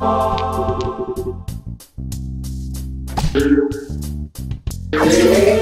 Thank you.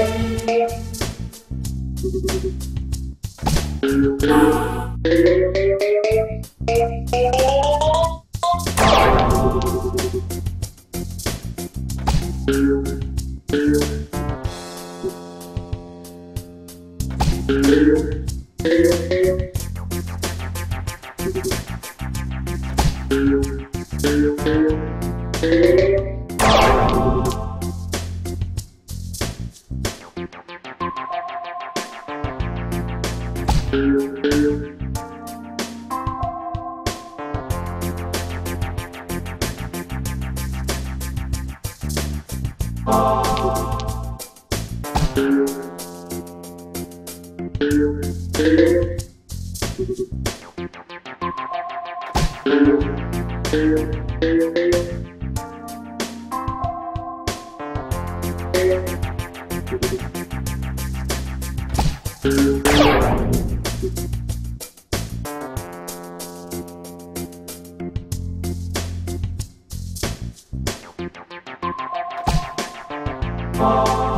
Oh.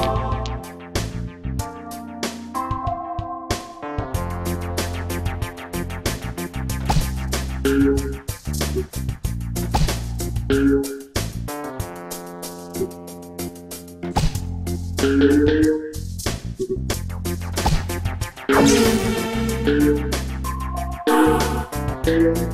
you.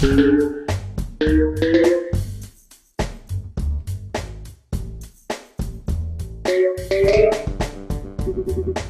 Thank you.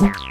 Thank